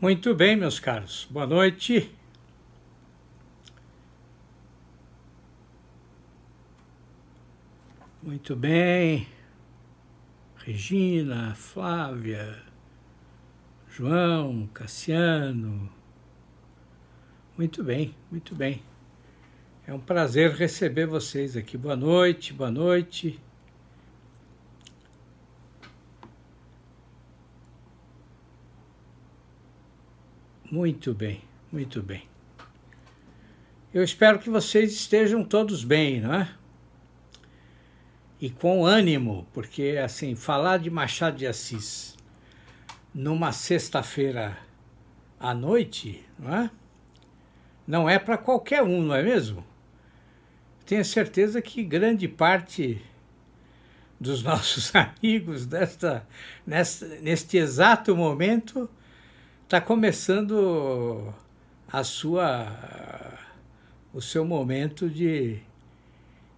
Muito bem, meus caros. Boa noite. Muito bem. Regina, Flávia, João, Cassiano. Muito bem, muito bem. É um prazer receber vocês aqui. Boa noite, boa noite. Muito bem, muito bem. Eu espero que vocês estejam todos bem, não é? E com ânimo, porque assim, falar de Machado de Assis numa sexta-feira à noite, não é? Não é para qualquer um, não é mesmo? Tenho certeza que grande parte dos nossos amigos desta, nesta, neste exato momento está começando a sua o seu momento de,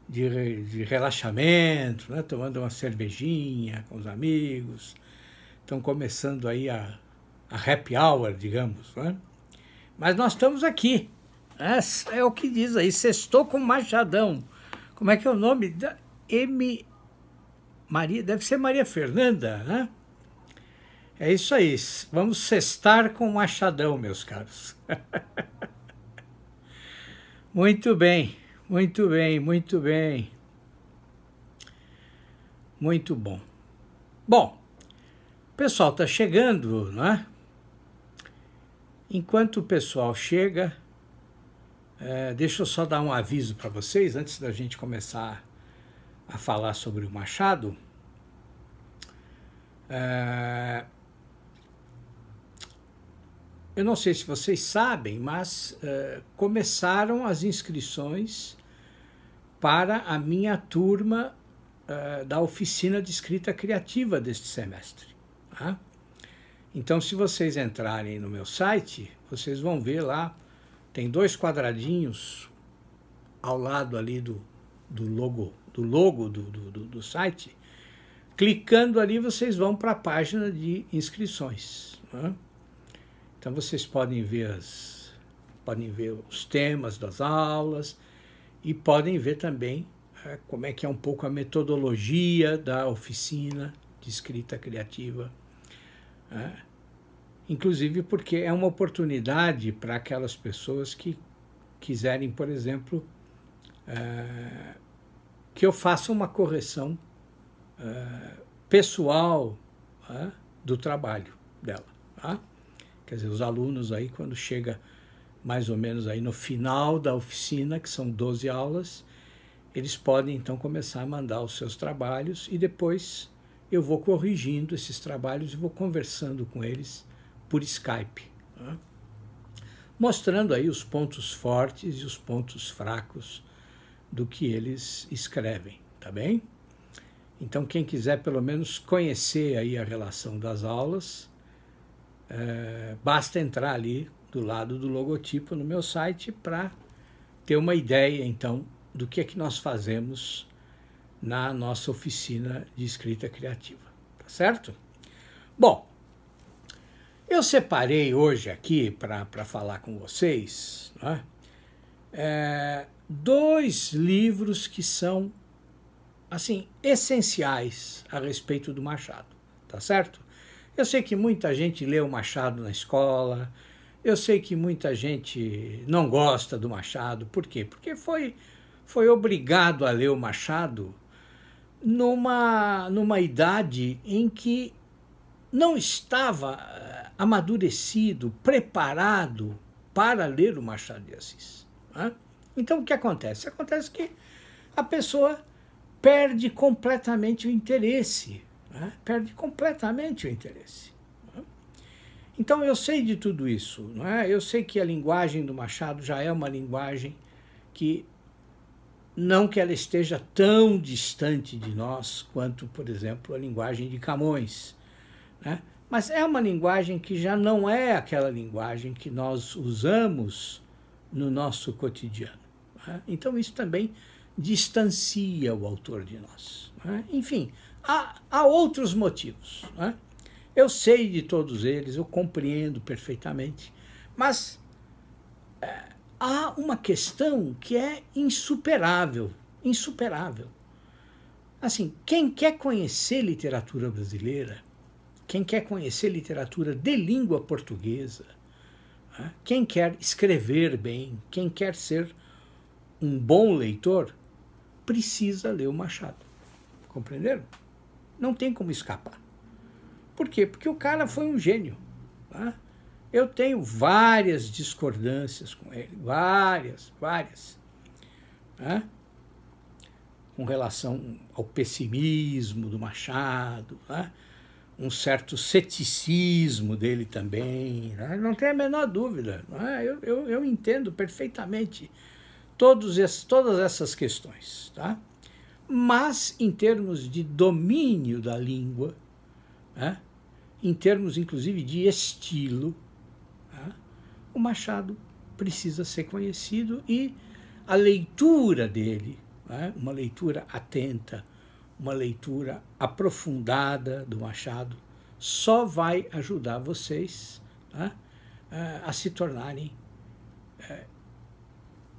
de, de relaxamento, né? tomando uma cervejinha com os amigos, estão começando aí a, a happy hour, digamos. Né? Mas nós estamos aqui. É, é o que diz aí, sextou com Machadão. Como é que é o nome? Da M. Maria, deve ser Maria Fernanda, né? É isso aí. Vamos cestar com o Machadão, meus caros. muito bem, muito bem, muito bem. Muito bom. Bom, o pessoal está chegando, não é? Enquanto o pessoal chega, é, deixa eu só dar um aviso para vocês antes da gente começar a falar sobre o Machado. É, eu não sei se vocês sabem, mas uh, começaram as inscrições para a minha turma uh, da oficina de escrita criativa deste semestre. Tá? Então, se vocês entrarem no meu site, vocês vão ver lá, tem dois quadradinhos ao lado ali do, do logo do logo do, do, do site. Clicando ali, vocês vão para a página de inscrições. Tá? Então vocês podem ver as, podem ver os temas das aulas e podem ver também é, como é que é um pouco a metodologia da oficina de escrita criativa. É, inclusive porque é uma oportunidade para aquelas pessoas que quiserem, por exemplo, é, que eu faça uma correção é, pessoal é, do trabalho dela. Tá? Quer dizer, os alunos aí, quando chega mais ou menos aí no final da oficina, que são 12 aulas, eles podem então começar a mandar os seus trabalhos e depois eu vou corrigindo esses trabalhos e vou conversando com eles por Skype, né? mostrando aí os pontos fortes e os pontos fracos do que eles escrevem, tá bem? Então quem quiser pelo menos conhecer aí a relação das aulas, é, basta entrar ali do lado do logotipo no meu site para ter uma ideia, então, do que é que nós fazemos na nossa oficina de escrita criativa. Tá certo? Bom, eu separei hoje aqui para falar com vocês é, dois livros que são assim essenciais a respeito do Machado, tá certo? Eu sei que muita gente lê o Machado na escola, eu sei que muita gente não gosta do Machado. Por quê? Porque foi, foi obrigado a ler o Machado numa, numa idade em que não estava eh, amadurecido, preparado para ler o Machado de Assis. Né? Então o que acontece? Acontece que a pessoa perde completamente o interesse né? perde completamente o interesse. Né? Então eu sei de tudo isso, não é? eu sei que a linguagem do Machado já é uma linguagem que não que ela esteja tão distante de nós quanto, por exemplo, a linguagem de Camões, né? mas é uma linguagem que já não é aquela linguagem que nós usamos no nosso cotidiano. Né? Então isso também distancia o autor de nós. Né? Enfim, há, há outros motivos. Né? Eu sei de todos eles, eu compreendo perfeitamente, mas é, há uma questão que é insuperável, insuperável. Assim, quem quer conhecer literatura brasileira, quem quer conhecer literatura de língua portuguesa, né, quem quer escrever bem, quem quer ser um bom leitor, precisa ler o Machado. Compreenderam? Não tem como escapar. Por quê? Porque o cara foi um gênio. Tá? Eu tenho várias discordâncias com ele, várias, várias. Tá? Com relação ao pessimismo do Machado, tá? um certo ceticismo dele também, né? não tem a menor dúvida. É? Eu, eu, eu, entendo perfeitamente todos esses, todas essas questões. Tá? Mas, em termos de domínio da língua, né? em termos inclusive de estilo, né? o Machado precisa ser conhecido e a leitura dele, né? uma leitura atenta, uma leitura aprofundada do Machado, só vai ajudar vocês né? a se tornarem é,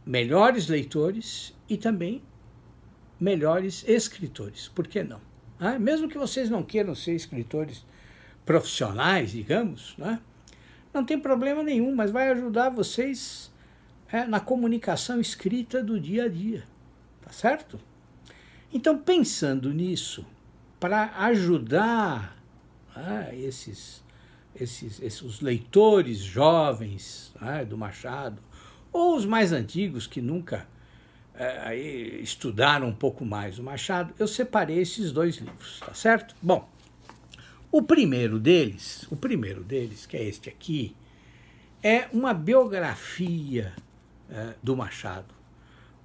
melhores leitores e também melhores escritores. Por que não? Ah, mesmo que vocês não queiram ser escritores profissionais, digamos, né? não tem problema nenhum, mas vai ajudar vocês é, na comunicação escrita do dia a dia. Tá certo? Então, pensando nisso, para ajudar ah, esses, esses, esses leitores jovens ah, do Machado, ou os mais antigos que nunca aí estudaram um pouco mais o Machado, eu separei esses dois livros, tá certo? Bom, o primeiro deles, o primeiro deles, que é este aqui, é uma biografia é, do Machado,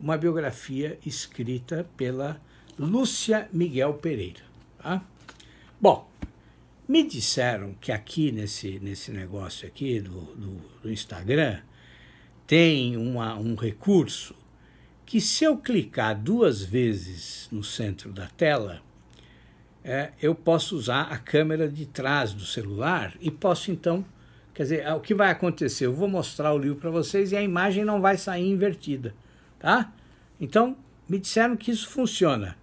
uma biografia escrita pela Lúcia Miguel Pereira. Tá? Bom, me disseram que aqui nesse, nesse negócio aqui do, do, do Instagram tem uma, um recurso que se eu clicar duas vezes no centro da tela, é, eu posso usar a câmera de trás do celular e posso então, quer dizer, o que vai acontecer? Eu vou mostrar o livro para vocês e a imagem não vai sair invertida, tá? Então, me disseram que isso funciona.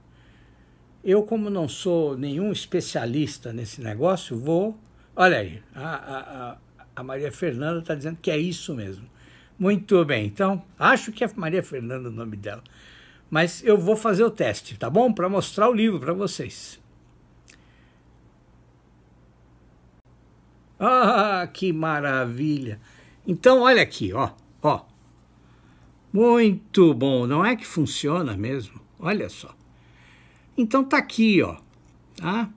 Eu, como não sou nenhum especialista nesse negócio, vou. Olha aí, a, a, a Maria Fernanda está dizendo que é isso mesmo. Muito bem, então, acho que é Maria Fernanda o nome dela. Mas eu vou fazer o teste, tá bom? Para mostrar o livro para vocês. Ah, que maravilha! Então, olha aqui, ó, ó. Muito bom, não é que funciona mesmo? Olha só. Então tá aqui, ó, tá?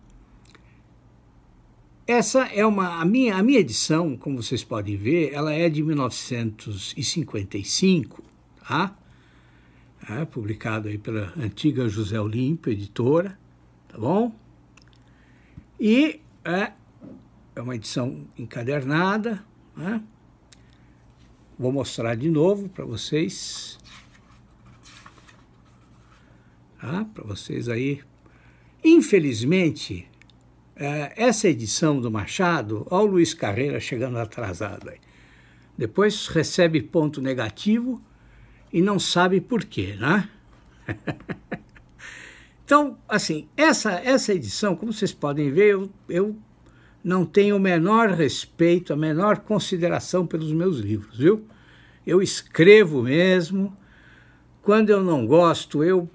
Essa é uma a minha a minha edição, como vocês podem ver, ela é de 1955, tá? É, publicado aí pela antiga José Olímpio, editora, tá bom? E é, é uma edição encadernada, né? Vou mostrar de novo para vocês, tá? Para vocês aí. Infelizmente, essa edição do Machado, olha o Luiz Carreira chegando atrasado aí. Depois recebe ponto negativo e não sabe por quê, né? então, assim, essa, essa edição, como vocês podem ver, eu, eu não tenho o menor respeito, a menor consideração pelos meus livros, viu? Eu escrevo mesmo. Quando eu não gosto, eu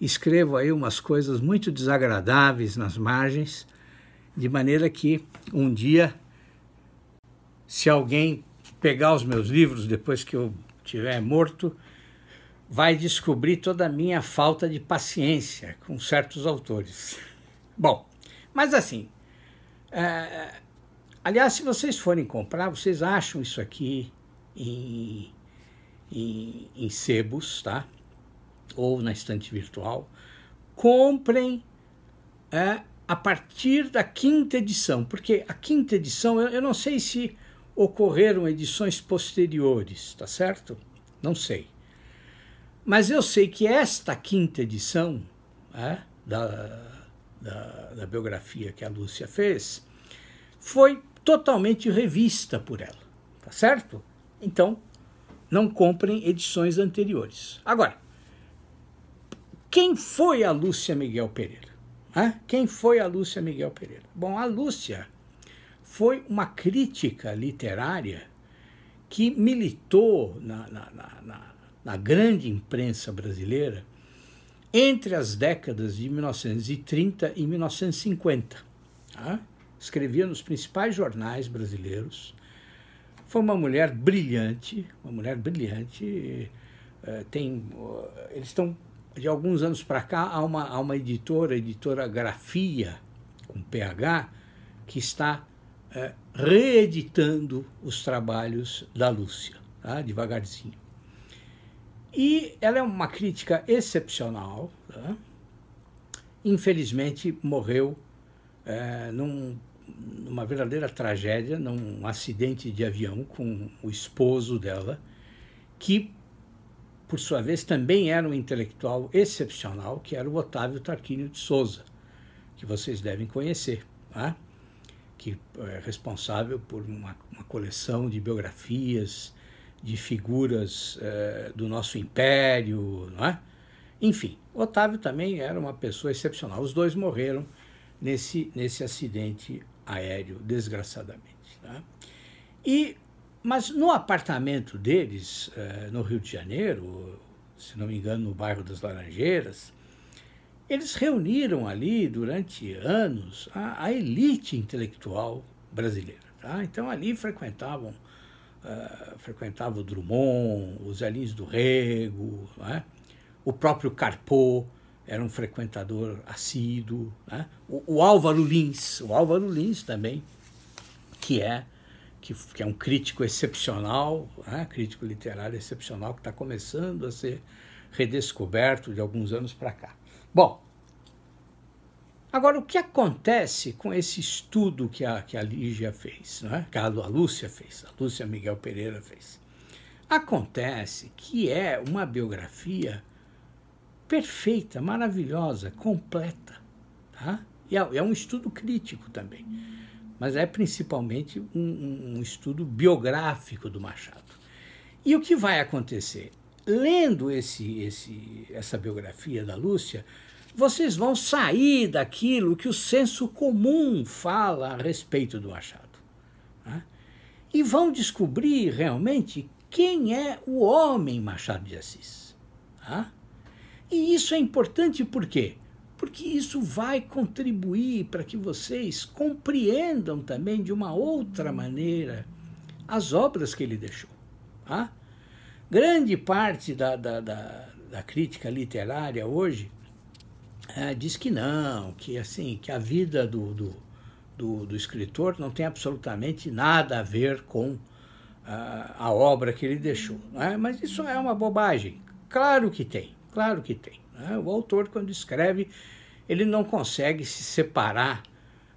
escrevo aí umas coisas muito desagradáveis nas margens, de maneira que um dia, se alguém pegar os meus livros depois que eu estiver morto, vai descobrir toda a minha falta de paciência com certos autores. Bom, mas assim, é, aliás, se vocês forem comprar, vocês acham isso aqui em, em, em sebos, tá? Ou na estante virtual, comprem é, a partir da quinta edição, porque a quinta edição, eu, eu não sei se ocorreram edições posteriores, tá certo? Não sei. Mas eu sei que esta quinta edição é, da, da, da, biografia que a Lúcia fez, foi totalmente revista por ela, tá certo? Então, não comprem edições anteriores. Agora, quem foi a Lúcia Miguel Pereira? Quem foi a Lúcia Miguel Pereira? Bom, a Lúcia foi uma crítica literária que militou na, na, na, na grande imprensa brasileira entre as décadas de 1930 e 1950. Tá? Escrevia nos principais jornais brasileiros. Foi uma mulher brilhante, uma mulher brilhante. Eh, tem, eles estão de alguns anos para cá há uma, há uma editora, editora Grafia com PH, que está é, reeditando os trabalhos da Lúcia, tá? devagarzinho. E ela é uma crítica excepcional. Tá? Infelizmente, morreu é, num, numa verdadeira tragédia, num acidente de avião com o esposo dela, que, por sua vez, também era um intelectual excepcional, que era o Otávio Tarquínio de Souza, que vocês devem conhecer. Tá? que é responsável por uma, uma coleção de biografias de figuras é, do nosso império, não é? Enfim, Otávio também era uma pessoa excepcional. Os dois morreram nesse, nesse acidente aéreo, desgraçadamente. Tá? E, mas no apartamento deles, é, no Rio de Janeiro, se não me engano, no bairro das Laranjeiras, eles reuniram ali durante anos a, a elite intelectual brasileira. Tá? Então ali frequentavam uh, frequentava o Drummond, os Elins do Rego, é? o próprio Carpot era um frequentador assíduo, é? o, o, Álvaro Lins, o Álvaro Lins também, que é que, que é um crítico excepcional, é? crítico literário excepcional que está começando a ser redescoberto de alguns anos para cá. Bom, agora o que acontece com esse estudo que a, que a Lígia fez, não é? que a Lúcia fez, a Lúcia Miguel Pereira fez? Acontece que é uma biografia perfeita, maravilhosa, completa. Tá? E é, é um estudo crítico também, mas é principalmente um, um estudo biográfico do Machado. E o que vai acontecer? lendo esse, esse, essa biografia da Lúcia, vocês vão sair daquilo que o senso comum fala a respeito do Machado. Né? E vão descobrir realmente quem é o homem Machado de Assis. Tá? E isso é importante por quê? Porque isso vai contribuir para que vocês compreendam também de uma outra maneira as obras que ele deixou. Tá? Grande parte da, da, da, da crítica literária hoje é, diz que não, que assim, que a vida do, do, do, do escritor não tem absolutamente nada a ver com a, a obra que ele deixou. É? Mas isso é uma bobagem. Claro que tem, claro que tem. É? O autor, quando escreve, ele não consegue se separar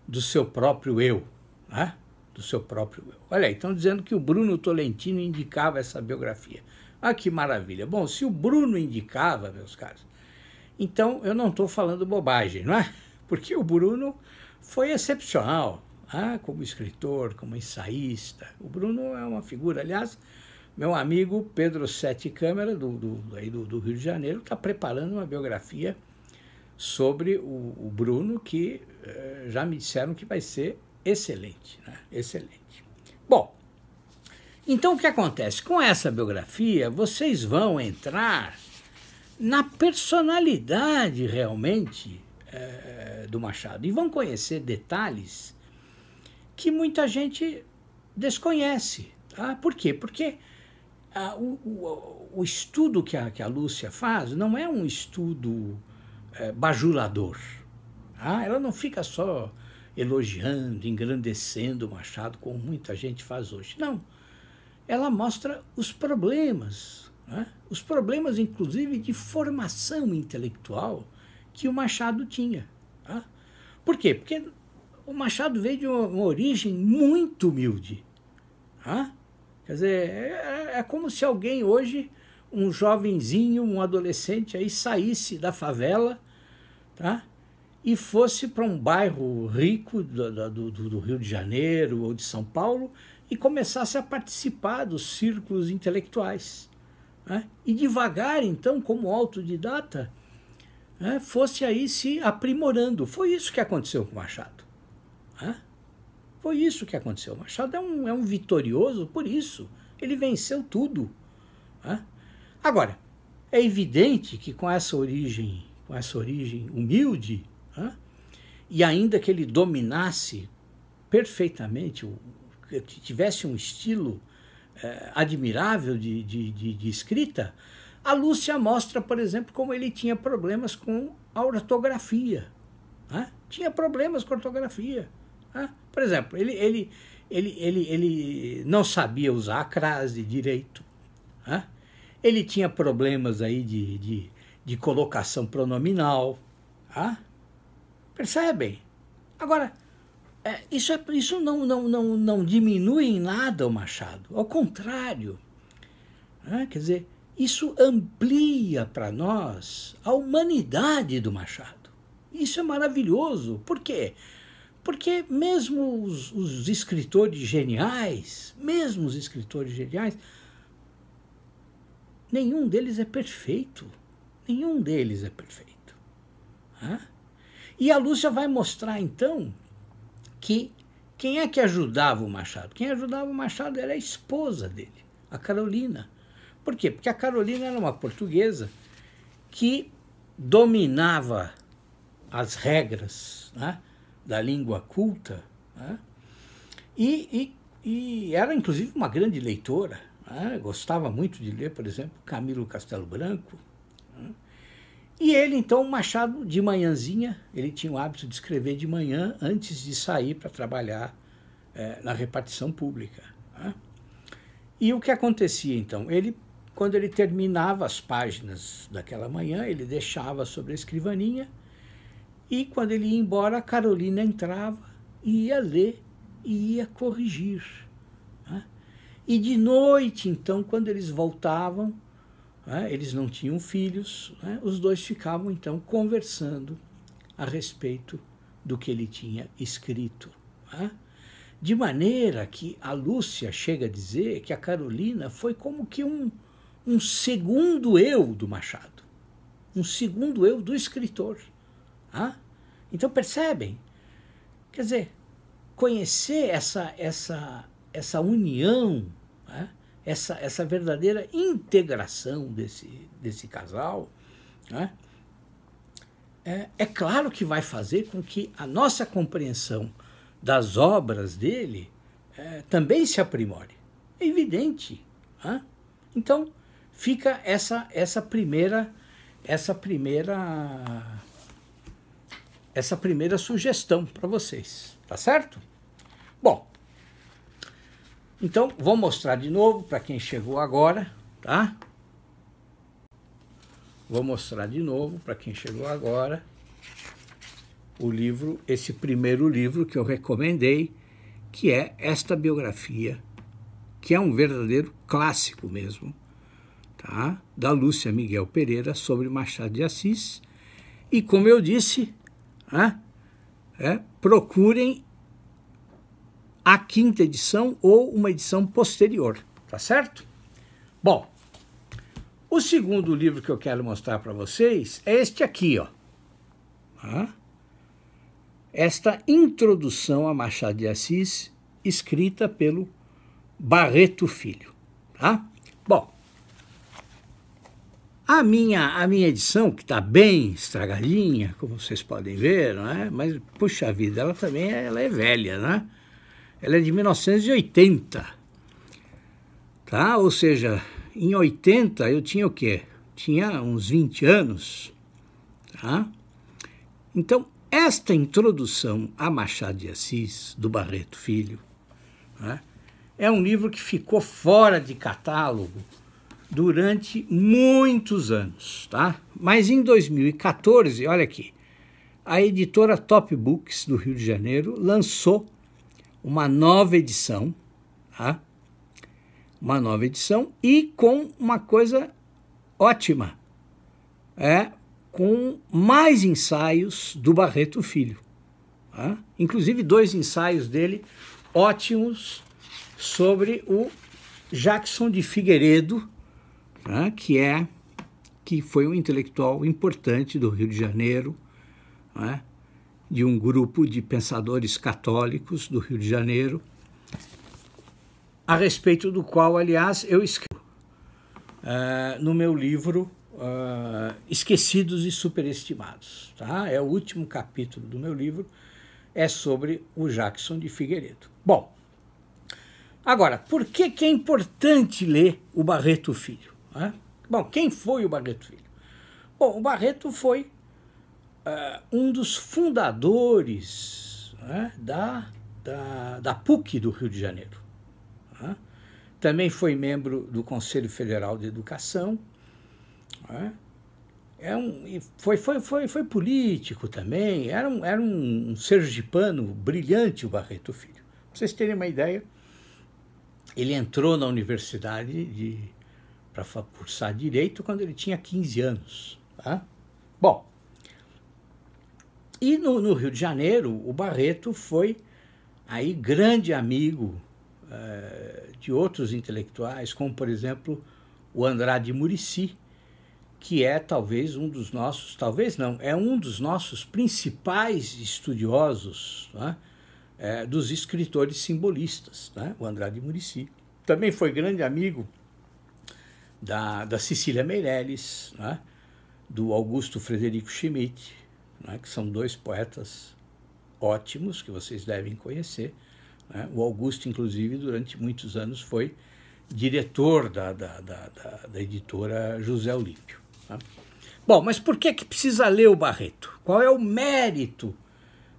do seu próprio eu. É? Do seu próprio eu. Olha aí, estão dizendo que o Bruno Tolentino indicava essa biografia. Ah, que maravilha. Bom, se o Bruno indicava, meus caros, então eu não estou falando bobagem, não é? Porque o Bruno foi excepcional, ah, como escritor, como ensaísta. O Bruno é uma figura, aliás, meu amigo Pedro Sete Câmara, do, do, aí do, do Rio de Janeiro, está preparando uma biografia sobre o, o Bruno, que eh, já me disseram que vai ser excelente, né? excelente. Bom, então, o que acontece? Com essa biografia, vocês vão entrar na personalidade realmente é, do Machado e vão conhecer detalhes que muita gente desconhece. Tá? Por quê? Porque o, o, estudo que a, que a Lúcia faz não é um estudo é, bajulador. Tá? Ela não fica só elogiando, engrandecendo o Machado, como muita gente faz hoje. Não ela mostra os problemas, né? os problemas, inclusive, de formação intelectual que o Machado tinha. Tá? Por quê? Porque o Machado veio de uma, uma origem muito humilde. Tá? Quer dizer, é, é, como se alguém hoje, um jovenzinho, um adolescente, aí saísse da favela tá? e fosse para um bairro rico do, do, do, Rio de Janeiro ou de São Paulo e começasse a participar dos círculos intelectuais. Né? E devagar, então, como autodidata, né, fosse aí se aprimorando. Foi isso que aconteceu com Machado. Foi isso que aconteceu. Machado é um, é um vitorioso por isso. Ele venceu tudo. Né? Agora, é evidente que com essa origem, com essa origem humilde, né? e ainda que ele dominasse perfeitamente, tivesse um estilo é, admirável de, de, de, de escrita, a Lúcia mostra, por exemplo, como ele tinha problemas com a ortografia. Né? Tinha problemas com a ortografia. Né? Por exemplo, ele, ele, ele, ele, ele não sabia usar a crase direito. Né? Ele tinha problemas aí de, de, de colocação pronominal. Tá? Percebem? Agora, é, isso, é, isso não, não, não, não diminui em nada o Machado. Ao contrário. Quer dizer, isso amplia para nós a humanidade do Machado. Isso é maravilhoso. Por quê? Porque mesmo os, os escritores geniais, mesmo os escritores geniais, nenhum deles é perfeito. Nenhum deles é perfeito. E a Lúcia vai mostrar então que quem é que ajudava o Machado? Quem ajudava o Machado era a esposa dele, a Carolina. Por quê? Porque a Carolina era uma portuguesa que dominava as regras né, da língua culta né, e, e, e, era inclusive uma grande leitora. Né, gostava muito de ler, por exemplo, Camilo Castelo Branco. Né, e ele, então, Machado, de manhãzinha, ele tinha o hábito de escrever de manhã antes de sair para trabalhar é, na repartição pública. Né. E o que acontecia, então? Ele quando ele terminava as páginas daquela manhã, ele deixava sobre a escrivaninha e quando ele ia embora, a Carolina entrava e ia ler e ia corrigir. Né? E de noite, então, quando eles voltavam, né, eles não tinham filhos, né, os dois ficavam então conversando a respeito do que ele tinha escrito. Né? De maneira que a Lúcia chega a dizer que a Carolina foi como que um, um segundo eu do Machado, um segundo eu do escritor. Ah? Então percebem? Quer dizer, conhecer essa, essa, essa união, né? essa, essa verdadeira integração desse, desse casal, né? é, é claro que vai fazer com que a nossa compreensão das obras dele é, também se aprimore. É evidente. Né? Então, fica essa essa primeira essa primeira essa primeira sugestão para vocês, tá certo? Bom, então vou mostrar de novo para quem chegou agora, tá? Vou mostrar de novo para quem chegou agora o livro, esse primeiro livro que eu recomendei, que é esta biografia, que é um verdadeiro clássico mesmo, tá? da Lúcia Miguel Pereira sobre Machado de Assis. E como eu disse, né, é, procurem a quinta edição ou uma edição posterior, tá certo? Bom, o segundo livro que eu quero mostrar para vocês é este aqui, ó. Esta introdução a Machado de Assis, escrita pelo Barreto Filho, tá? Bom, a minha, a minha edição, que está bem estragadinha, como vocês podem ver, não é? mas, puxa vida, ela também ela é velha, né? Ela é de 1980. Tá? Ou seja, em 80 eu tinha o quê? Tinha uns 20 anos. Tá? Então, esta introdução a Machado de Assis, do Barreto Filho, né? é um livro que ficou fora de catálogo durante muitos anos, tá? Mas em 2014, olha aqui, a editora Top Books do Rio de Janeiro lançou uma nova edição, tá? Uma nova edição e com uma coisa ótima. É com mais ensaios do Barreto Filho. Tá? Inclusive dois ensaios dele ótimos sobre o Jackson de Figueiredo, tá? que é que foi um intelectual importante do Rio de Janeiro, né? de um grupo de pensadores católicos do Rio de Janeiro, a respeito do qual, aliás, eu escrevo uh, no meu livro uh, Esquecidos e Superestimados. Tá? É o último capítulo do meu livro, é sobre o Jackson de Figueiredo. Bom, agora, por que, que é importante ler o Barreto Filho? Né? Bom, quem foi o Barreto Filho? Bom, o Barreto foi uh, um dos fundadores né, da, da, da, PUC do Rio de Janeiro. Né? Também foi membro do Conselho Federal de Educação. Né? É um, foi, foi, foi, foi político também, era um, era um sergipano brilhante o Barreto Filho. Para vocês terem uma ideia, ele entrou na universidade de, para cursar direito quando ele tinha 15 anos. Tá? Bom, e no, no, Rio de Janeiro, o Barreto foi aí grande amigo uh, de outros intelectuais, como por exemplo o Andrade Murici, que é talvez um dos nossos, talvez não, é um dos nossos principais estudiosos né, é, dos escritores simbolistas, né, o Andrade Murici. Também foi grande amigo da, da Cecília Meirelles, né, do Augusto Frederico Schmidt, né, que são dois poetas ótimos que vocês devem conhecer. Né? O Augusto, inclusive, durante muitos anos foi diretor da, da, da, da, editora José Olímpio. Tá? Bom, mas por que, que precisa ler o Barreto? Qual é o mérito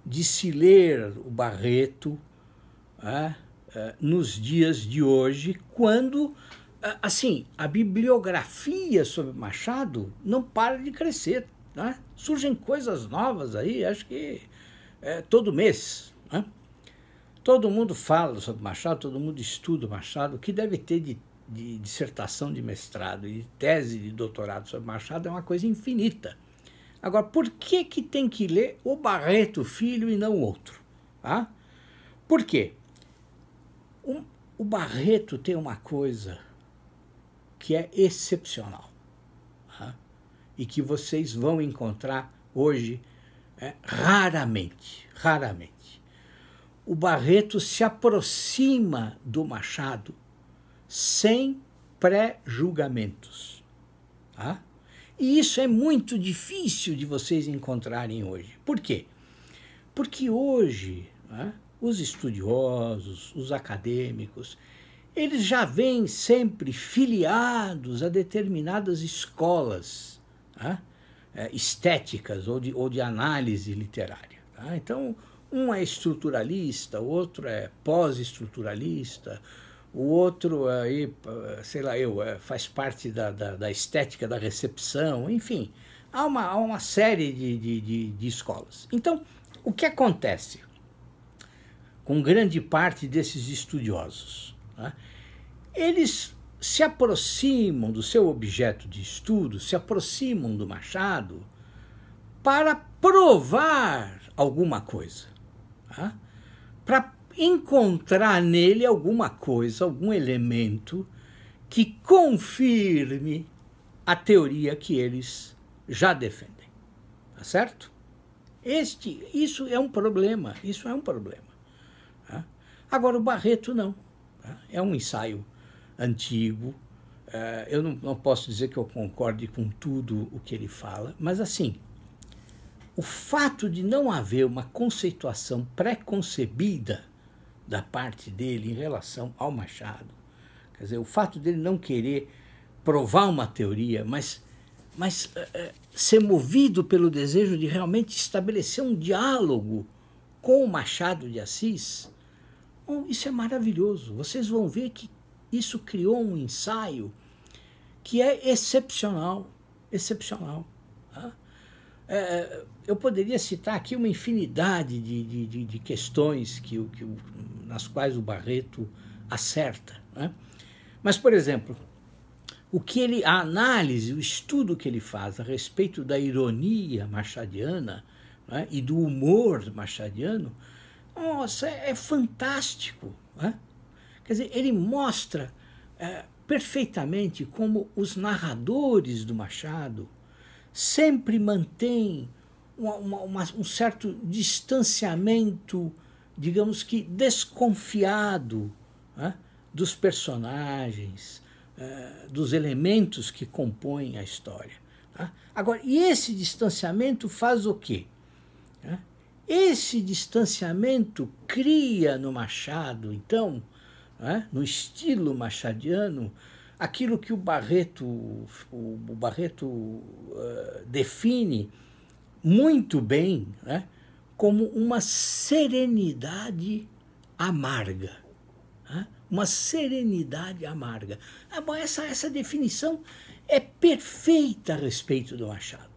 de se ler o Barreto né, nos dias de hoje, quando assim, a bibliografia sobre Machado não para de crescer. Né? Surgem coisas novas aí, acho que é, todo mês. Né? Todo mundo fala sobre Machado, todo mundo estuda Machado. O que deve ter de, de dissertação de mestrado e tese de doutorado sobre Machado é uma coisa infinita. Agora, por que, que tem que ler o Barreto Filho e não outro? Tá? Por quê? O Barreto tem uma coisa que é excepcional tá? e que vocês vão encontrar hoje é, raramente, raramente. O Barreto se aproxima do Machado sem pré-julgamentos. Tá? E isso é muito difícil de vocês encontrarem hoje. Por quê? Porque hoje né, os estudiosos, os acadêmicos, eles já vêm sempre filiados a determinadas escolas tá? é, estéticas ou de, ou de análise literária. Tá? Então, um é estruturalista, o outro é pós-estruturalista, o outro aí, sei lá eu, é, faz parte da, da, da, estética da recepção, enfim, há uma, há uma série de, de, de, de escolas. Então, o que acontece com grande parte desses estudiosos? Né? Eles se aproximam do seu objeto de estudo, se aproximam do Machado para provar alguma coisa, tá? para encontrar nele alguma coisa, algum elemento que confirme a teoria que eles já defendem. Tá certo? Este, isso é um problema, isso é um problema. Tá? Agora, o Barreto não. É um ensaio antigo. Uh, eu não, não posso dizer que eu concorde com tudo o que ele fala, mas assim, o fato de não haver uma conceituação pré-concebida da parte dele em relação ao Machado, quer dizer, o fato dele não querer provar uma teoria, mas, mas uh, ser movido pelo desejo de realmente estabelecer um diálogo com o Machado de Assis, Bom, isso é maravilhoso. Vocês vão ver que isso criou um ensaio que é excepcional, excepcional. Tá? É, eu poderia citar aqui uma infinidade de, de, de questões que, que, nas quais o Barreto acerta. Né? Mas, por exemplo, o que ele, a análise, o estudo que ele faz a respeito da ironia machadiana né, e do humor machadiano, nossa, é, é fantástico. Né? Quer dizer, ele mostra é, perfeitamente como os narradores do Machado sempre mantêm uma, uma, um certo distanciamento, digamos que desconfiado né, dos personagens, é, dos elementos que compõem a história. Tá? Agora, e esse distanciamento faz o quê? Né? Esse distanciamento cria no Machado, então, né, no estilo machadiano, aquilo que o Barreto, o, Barreto uh, define muito bem né, como uma serenidade amarga. Né, uma serenidade amarga. Ah, bom, essa, essa definição é perfeita a respeito do Machado.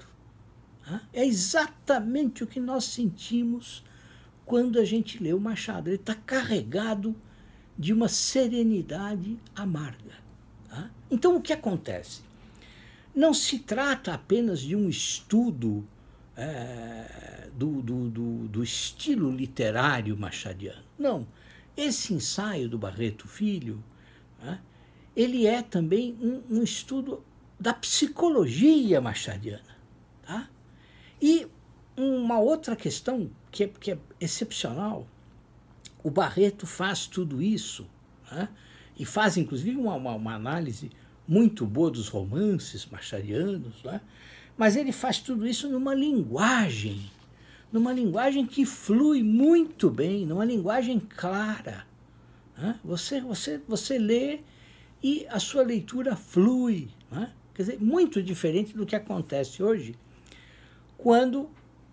É exatamente o que nós sentimos quando a gente lê o Machado. Ele está carregado de uma serenidade amarga. Tá? Então, o que acontece? Não se trata apenas de um estudo é, do, do, do, do, estilo literário machadiano. Não. Esse ensaio do Barreto Filho, é, ele é também um, um estudo da psicologia machadiana. Tá? E uma outra questão que é, que é excepcional, o Barreto faz tudo isso, né? e faz inclusive uma, uma, uma, análise muito boa dos romances machadianos, né? mas ele faz tudo isso numa linguagem, numa linguagem que flui muito bem, numa linguagem clara. Né? Você, você, você lê e a sua leitura flui. Né? Quer dizer, muito diferente do que acontece hoje quando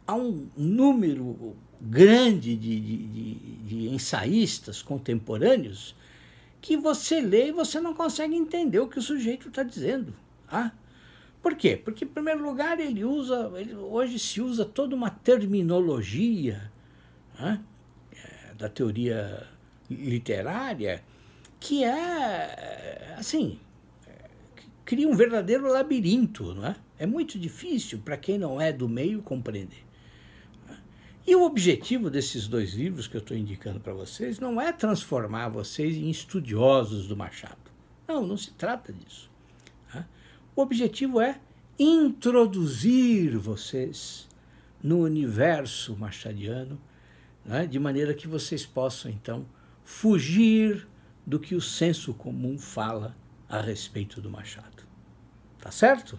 há um número grande de, de, de, ensaístas contemporâneos que você lê e você não consegue entender o que o sujeito está dizendo. Tá? Por quê? Porque, em primeiro lugar, ele usa, ele, hoje se usa toda uma terminologia né, da teoria literária que é, assim, cria um verdadeiro labirinto, não é? É muito difícil para quem não é do meio compreender. E o objetivo desses dois livros que eu estou indicando para vocês não é transformar vocês em estudiosos do Machado. Não, não se trata disso. O objetivo é introduzir vocês no universo machadiano, né, de maneira que vocês possam, então, fugir do que o senso comum fala a respeito do Machado. Tá certo?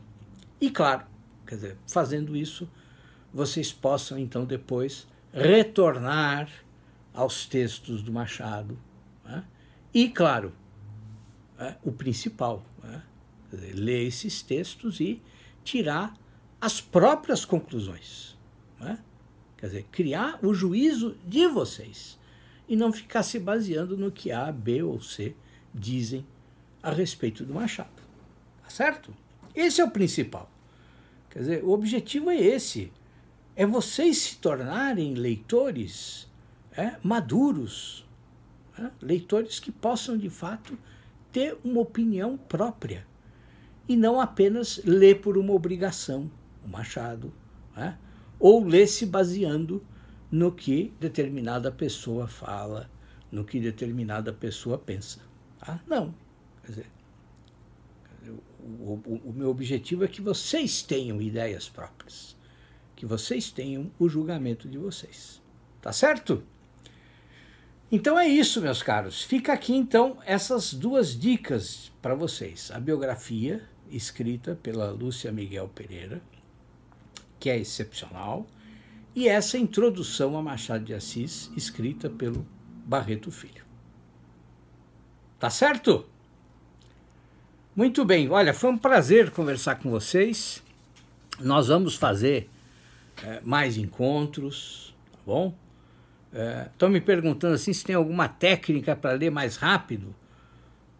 E claro, quer dizer, fazendo isso, vocês possam então depois retornar aos textos do Machado. Né? E, claro, é, o principal, né? dizer, ler esses textos e tirar as próprias conclusões. Né? Quer dizer, criar o juízo de vocês e não ficar se baseando no que A, B ou C dizem a respeito do Machado. Tá certo? Esse é o principal. Quer dizer, o objetivo é esse: é vocês se tornarem leitores é, maduros, é, leitores que possam de fato ter uma opinião própria e não apenas ler por uma obrigação, o Machado, é, ou ler se baseando no que determinada pessoa fala, no que determinada pessoa pensa. Tá? Não. Quer dizer, o, o, meu objetivo é que vocês tenham ideias próprias, que vocês tenham o julgamento de vocês. Tá certo? Então é isso, meus caros. Fica aqui então essas duas dicas para vocês. A biografia escrita pela Lúcia Miguel Pereira, que é excepcional, e essa introdução a Machado de Assis, escrita pelo Barreto Filho. Tá certo? Muito bem, olha, foi um prazer conversar com vocês. Nós vamos fazer é, mais encontros, tá bom? Estão é, me perguntando assim se tem alguma técnica para ler mais rápido.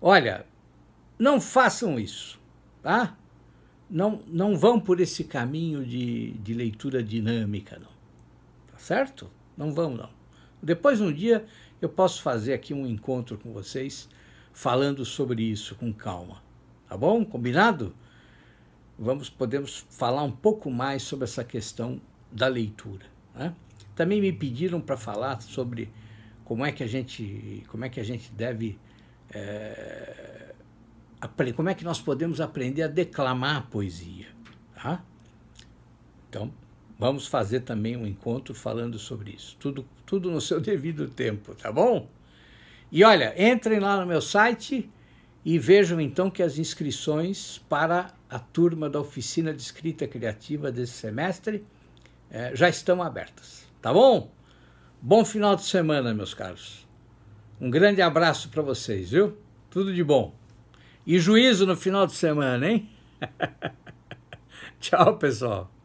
Olha, não façam isso, tá? Não, não vão por esse caminho de, de leitura dinâmica, não. Tá certo? Não vão, não. Depois, um dia, eu posso fazer aqui um encontro com vocês falando sobre isso com calma Tá bom? Combinado? Vamos, podemos falar um pouco mais sobre essa questão da leitura. Né? Também me pediram para falar sobre como é que a gente, como é que a gente deve, é, como é que nós podemos aprender a declamar a poesia. Tá? Então, vamos fazer também um encontro falando sobre isso. Tudo, tudo no seu devido tempo, tá bom? E olha, entrem lá no meu site e vejam então que as inscrições para a turma da oficina de escrita criativa desse semestre é, já estão abertas. Tá bom? Bom final de semana, meus caros. Um grande abraço para vocês, viu? Tudo de bom. E juízo no final de semana, hein? Tchau, pessoal.